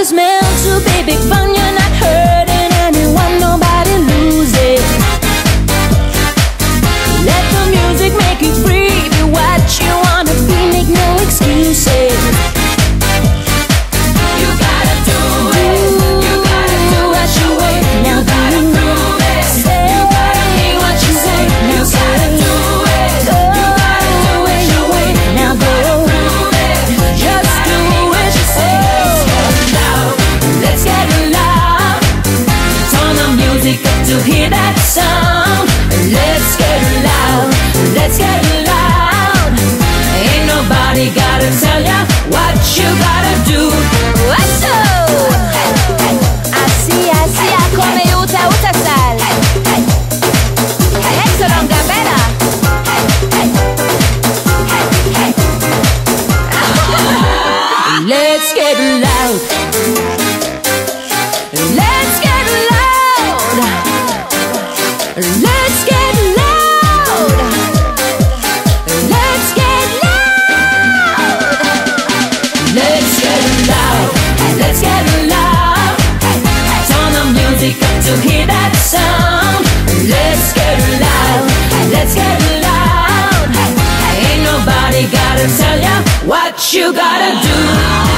is meant to be big. Let's get loud. you gotta do.